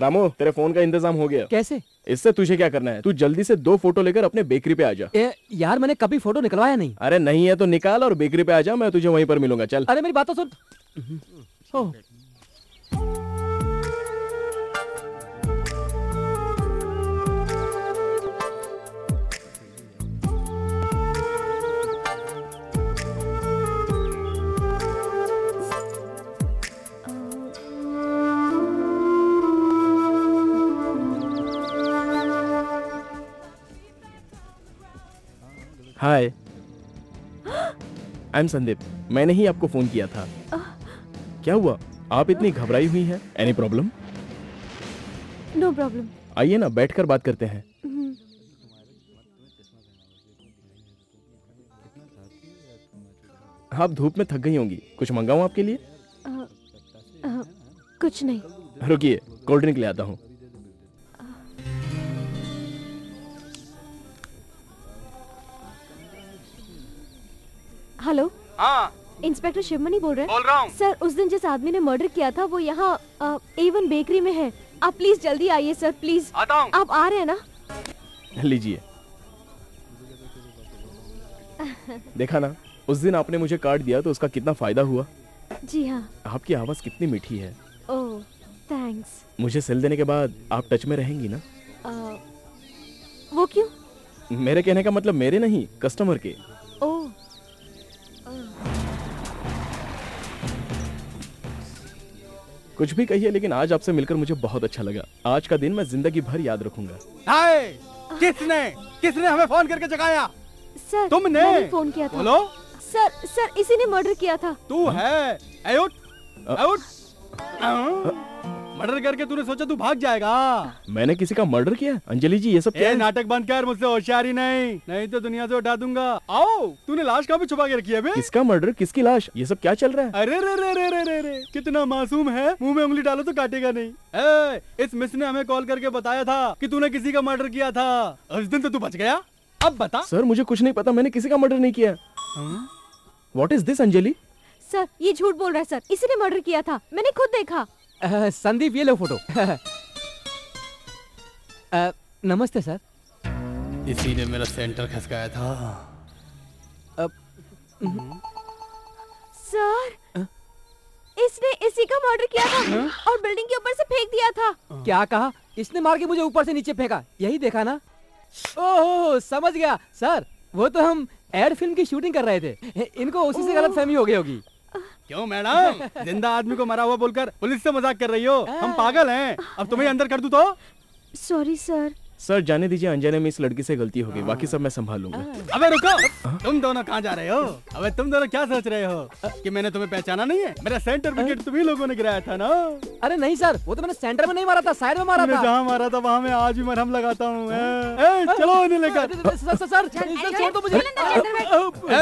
रामो तेरे फ़ोन का इंतज़ाम हो गया। कैसे? इससे तुझे क्या करना है? तू जल्दी से दो फ़ोटो लेकर अपने बेकरी पे आ जा। ए, यार मैंने कभी फ़ोटो निकलवाया नहीं। अरे नहीं है तो निकाल और बेकरी पे आ जा मैं तुझे वहीं पर मिलूँगा चल। अरे मेरी बात तो सुन हाय आई एम संदीप मैंने ही आपको फ़ोन किया था। क्या हुआ? आप इतनी घबराई हुई हैं? एनी प्रॉब्लम नो प्रॉब्लम आइए ना बैठकर बात करते हैं। आप धूप में थक गई होंगी। कुछ मंगाऊं आपके लिए? आ, आ, कुछ नहीं। रुकिए कोल्ड ड्रिंक ले आता हूँ। इंस्पेक्टर शिवमणि बोल रहे? हैं बोल रहा हूँ। सर उस दिन जिस आदमी ने मर्डर किया था वो यहाँ एवन बेकरी में है। आप प्लीज़ जल्दी आइए सर प्लीज़ आता हूँ। आप आ रहे हैं ना? लीजिए। देखा ना उस दिन आपने मुझे कार्ड दिया तो उसका कितना फ़ायदा हुआ। जी हाँ। आपकी आवाज़ कितनी मीठी है। ओह थैंक्स मुझे सेल देने के बाद आप टच में रहेंगी ना? वो क्यों? मेरे कहने का मतलब मेरे नहीं कस्टमर के। कुछ भी कहिए लेकिन आज आपसे मिलकर मुझे बहुत अच्छा लगा। आज का दिन मैं ज़िंदगी भर याद रखूँगा। हाय! किसने? किसने हमें फ़ोन करके जगाया? सर तुमने? मैंने फ़ोन किया था। बोलो। सर सर इसी ने मर्डर किया था। तू है। मर्डर करके तूने सोचा तू भाग जाएगा। मैंने किसी का मर्डर किया? अंजलि जी ये सब क्या नाटक बंद कर मुझसे होशियारी नहीं। नहीं तो दुनिया से उठा दूँगा। आओ तूने लाश का भी छुपा के रखी है बे किसका मर्डर? किसकी लाश? ये सब क्या चल रहा है? अरे रे रे रे रे रे रे। कितना मासूम है मुँह में उंगली डालो तो काटेगा नहीं। ए, इस मिस ने हमें कॉल करके बताया था कि तूने किसी का मर्डर किया था। उस दिन तो तू बच गया। अब बता। सर मुझे कुछ नहीं पता मैंने किसी का मर्डर नहीं किया। What is this Anjali? Sir ये झूठ बोल रहा है सर। इसी ने मर्डर किया था। मैंने खुद देखा। संदीप ये लो फ़ोटो। अ, नमस्ते सर। इसी ने मेरा सेंटर खसकाया था। सर इसने इसी का मर्डर किया था और बिल्डिंग के ऊपर से फेंक दिया था। क्या कहा? इसने मार के मुझे ऊपर से नीचे फेंका। यही देखा ना? ओह समझ गया। सर वो तो हम एड फ़िल्म की शूटिंग कर रहे थे। इनको उसी से गलत फहमी हो गई होगी। क्यों मैडम ज़िंदा आदमी को मरा हुआ बोलकर पुलिस से मज़ाक कर रही हो हम पागल हैं अब तुम्हें अंदर कर दूँ तो सॉरी सर सर जाने दीजिए अनजाने में इस लड़की से गलती हो गई बाकी सब मैं संभालूँगा अबे रुको तुम दोनों कहाँ जा रहे हो अबे तुम दोनों क्या सोच रहे हो कि मैंने तुम्हें पहचाना नहीं है मेरा सेंटर विकेट तुम्ही लोगों ने गिराया था ना अरे नहीं सर वो तो मैंने सेंटर में नहीं मारा था साइड में मारा था जहाँ मारा था वहाँ मैं आज भी मरहम लगाता हूँ चलो इन्हें लेकर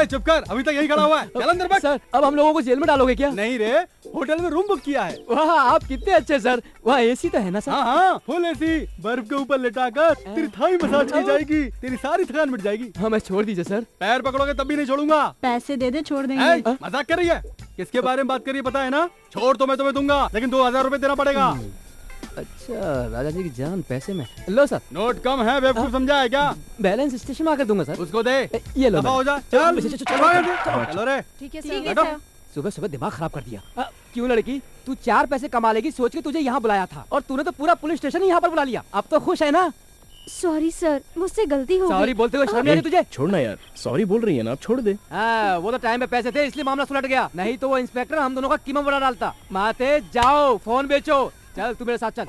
चुप कर अभी तक यही खड़ा हुआ है। चल अंदर बैठ। सर अब हम लोगों को जेल में डालोगे क्या? नहीं रे होटल में रूम बुक किया है। वाह आप कितने अच्छे सर। वहाँ एसी तो है ना सर? हाँ हाँ फुल एसी बर्फ़ के ऊपर लेटा कर तेरी थाई मसाज की जाएगी तेरी सारी थकान मिट जाएगी। हमें छोड़ दीजिए सर। पैर पकड़ोगे तब भी नहीं छोड़ूँगा। पैसे दे दे छोड़ ए, मज़ाक कर रही है? किसके बारे में बात करिए पता है ना? छोड़ तो मैं तुम्हें दूँगा लेकिन दो हज़ार रूपए देना पड़ेगा। अच्छा राजा जी की जान पैसे में। लो सर। नोट कम है बेवकूफ़ समझा है क्या? बैलेंस स्टेशन में आकर दूँगा सर। उसको दे। ये लो हो जा। चल, चल रे। ठीक है। सर। सुबह सुबह दिमाग खराब कर दिया। क्यों लड़की? तू चार पैसे कमा लेगी सोच के तुझे यहाँ बुलाया था। और तूने तो पूरा पुलिस स्टेशन ही यहाँ पर बुला लिया। अब तो खुश है ना? Sorry sir. मुझसे गलती हो सॉरी बोलते हुए शर्म आ रही तुझे? छोड़ना यार। सॉरी बोल रही है ना आप छोड़ दे। हाँ वो तो टाइम पे पैसे थे इसलिए मामला सुलट गया। नहीं तो वो इंस्पेक्टर हम दोनों का कीमा बड़ा डालता। माते जाओ फ़ोन बेचो। चल तू मेरे साथ चल।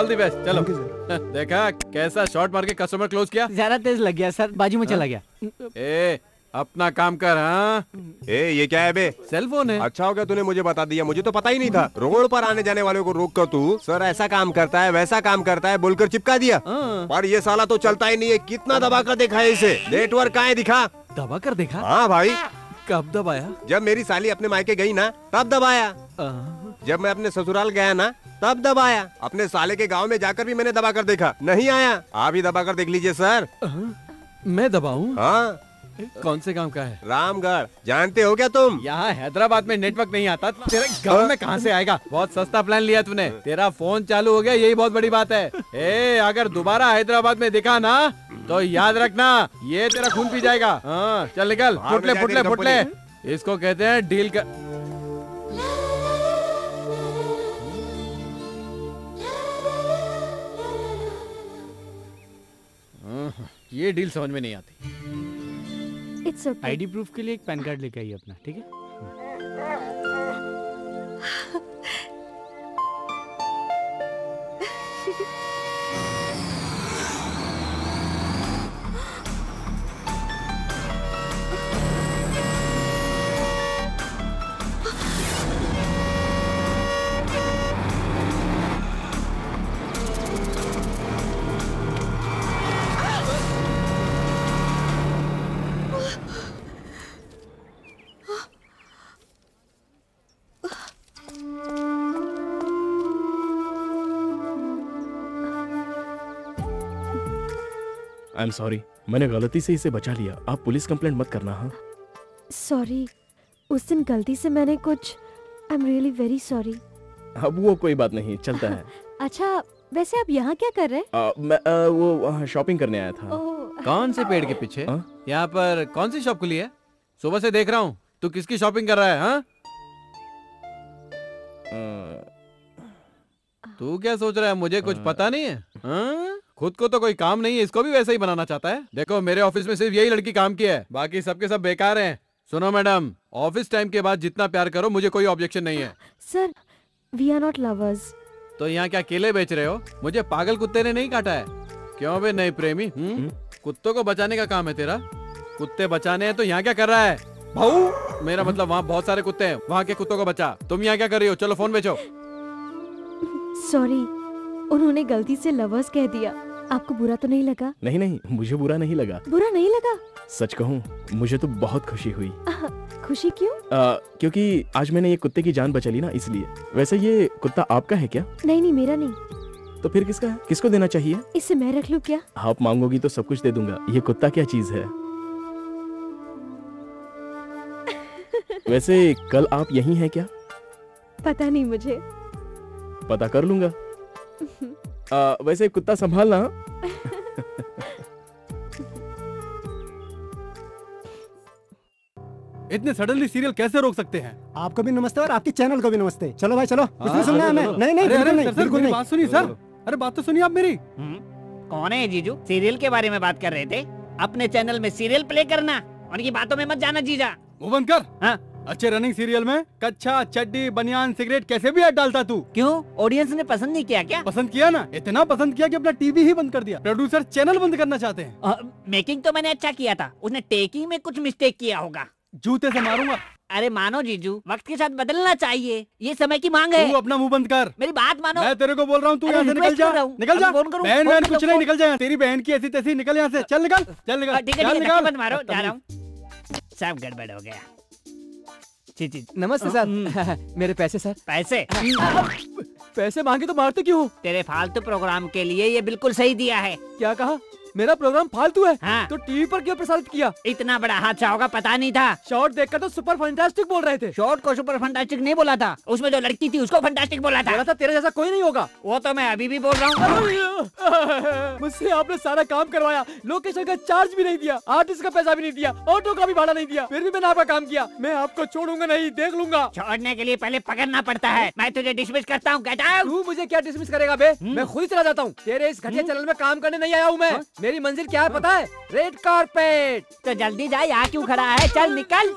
ऑल द बेस्ट चलो। देखा कैसा शॉट मार के कस्टमर क्लोज किया? ज़्यादा तेज लग गया सर। बाजू में चला गया। ए अपना काम कर हाँ? ए ये क्या है बे? सेल फ़ोन है। अच्छा हो गया तूने मुझे बता दिया। मुझे तो पता ही नहीं था। रोड पर आने जाने वालों को रोक कर तू सर ऐसा काम करता है वैसा काम करता है बोलकर चिपका दिया। हाँ। पर ये साला तो चलता ही नहीं है। कितना दबा कर देखा है इसे? नेटवर्क कहाँ दिखा। दबा कर देखा? हाँ भाई। कब दबाया? जब मेरी साली अपने मायके गई ना तब दबाया। जब मैं अपने ससुराल गया ना तब दबाया। अपने साले के गाँव में जाकर भी मैंने दबा कर देखा। नहीं आया। आप ही दबा कर देख लीजिए सर। मैं दबाऊं? हाँ। कौन से काम का है? रामगढ़। जानते हो क्या तुम? यहाँ हैदराबाद में नेटवर्क नहीं आता। तेरे गाँव में कहाँ से आएगा? बहुत सस्ता प्लान लिया तूने। तेरा फ़ोन चालू हो गया यही बहुत बड़ी बात है। ए अगर दोबारा हैदराबाद में दिखा ना तो याद रखना ये तेरा खून पी जाएगा। हाँ चल निकल। बाहर फुट ले में फुट ले जाके फुट ले। इसको कहते हैं डील कर ये डील समझ में नहीं आती। इट्स ओके आईडी प्रूफ के लिए एक पैन कार्ड लेके आइए अपना ठीक है? आई एम सॉरी मैंने गलती से इसे बचा लिया। आप पुलिस कंप्लेंट मत करना हाँ? सॉरी उस दिन गलती से मैंने कुछ I am really very sorry अब वो कोई बात नहीं चलता है। अच्छा वैसे आप यहाँ क्या कर रहे हैं? मैं आ, वो शॉपिंग करने आया था। कौन से पेड़ के पीछे? हाँ? यहाँ पर कौन सी शॉप खुली है? सुबह से देख रहा हूँ। तू किसकी शॉपिंग कर रहा है हाँ? तू क्या सोच रहा है? मुझे कुछ। पता नहीं है हाँ? खुद को तो कोई काम नहीं है इसको भी वैसा ही बनाना चाहता है। देखो मेरे ऑफ़िस में सिर्फ़ यही लड़की काम की है बाकी सबके सब बेकार हैं। सुनो मैडम ऑफ़िस टाइम के बाद जितना प्यार करो मुझे कोई ऑब्जेक्शन नहीं है। Sir we are not lovers तो यहाँ क्या केले बेच रहे हो? मुझे पागल कुत्ते ने नहीं काटा है। क्यों बे नहीं प्रेमी हम्म? हम्म? कुत्तों को बचाने का काम है तेरा। कुत्ते बचाने हैं तो यहाँ क्या कर रहा है? भाऊ। मेरा मतलब वहाँ बहुत सारे कुत्ते हैं वहाँ के कुत्तों को बचा। तुम यहाँ क्या कर रही हो? चलो फ़ोन बेचो। सॉरी उन्होंने गलती से लवर्स कह दिया। आपको बुरा तो नहीं लगा? नहीं नहीं मुझे बुरा नहीं लगा। बुरा नहीं लगा? सच कहूँ मुझे तो बहुत खुशी हुई। आह, खुशी क्यों? आ, क्योंकि आज मैंने ये कुत्ते की जान बचा ली ना इसलिए। वैसे ये कुत्ता आपका है क्या? नहीं नहीं मेरा नहीं। तो फिर किसका है? किसको देना चाहिए? इसे मैं रख लूँ क्या? आप मांगोगी तो सब कुछ दे दूँगा। ये कुत्ता क्या चीज़ है? वैसे कल आप यही हैं क्या? पता नहीं मुझे। पता कर लूँगा। आ, वैसे कुत्ता संभालना। इतने सडनली सीरियल कैसे रोक सकते हैं? आपको भी नमस्ते और आपके चैनल को भी नमस्ते। चलो भाई चलो। कुछ हाँ, सुनना है हमें। नहीं नहीं अरे बिल्कुल अरे नहीं सर, नहीं। बात सुनिए सर। अरे बात तो सुनिए आप मेरी। हम्म, कौन है जीजू? सीरियल के बारे में बात कर रहे थे। अपने चैनल में सीरियल प्ले करना। और ये बातों में मत जाना जीजा। मुँह बंद कर हाँ। अच्छे रनिंग सीरियल में कच्चा चड्डी बनियान सिगरेट कैसे भी ऐड डालता तू? क्यों? ऑडियंस ने पसंद नहीं किया क्या? पसंद किया ना? इतना पसंद किया कि अपना टीवी ही बंद कर दिया। प्रोड्यूसर चैनल बंद करना चाहते हैं। मेकिंग तो मैंने अच्छा किया था। उसने टेकिंग में कुछ मिस्टेक किया होगा। जूते से मारूँगा। अरे मानो जीजू वक्त के साथ बदलना चाहिए। ये समय की मांग है। तू अपना मुँह बंद कर। मेरी बात मानो। मैं तेरे को बोल रहा हूँ तू यहाँ से निकल जा। निकल जा। फ़ोन करूँ, बहन बहन कुछ नहीं निकल जा तेरी बहन की ऐसी तैसी निकल यहाँ से। चल निकल। चल निकल ठीक है मत मारो जा रहा हूँ। सब गड़बड़ हो गया। जी जी नमस्ते सर। मेरे पैसे सर। पैसे? पैसे मांगे तो मारते क्यों तेरे फालतू प्रोग्राम के लिए ये बिल्कुल सही दिया है। क्या कहा? मेरा प्रोग्राम फालतू है। हाँ। तो टीवी पर क्यों प्रसारित किया? इतना बड़ा हादसा होगा पता नहीं था। शॉर्ट देखकर तो सुपर फंटास्टिक बोल रहे थे। शॉर्ट को सुपर फंटास्टिक नहीं बोला था। उसमें जो लड़की थी उसको फंटास्टिक बोला था। बोला था तेरे जैसा कोई नहीं होगा। वो तो मैं अभी भी बोल रहा हूँ। मुझसे आपने सारा काम करवाया लोकेशन का चार्ज भी नहीं दिया आर्टिस्ट का पैसा भी नहीं दिया ऑटो का भी भाड़ा नहीं दिया। फिर भी मैंने आपका काम किया। मैं आपको छोड़ूँगा नहीं देख लूँगा। छोड़ने के लिए पहले पकड़ना पड़ता है। मैं तुझे डिसमिस करता हूँ तू मुझे क्या डिसमिस करेगा बे? मैं खुद ही चला जाता हूँ। तेरे इस घटिया चैनल में काम करने नहीं आया हूँ मैं। मेरी मंजिल क्या है पता है? रेड कारपेट तो जल्दी जा, यहाँ क्यों खड़ा है? चल निकल।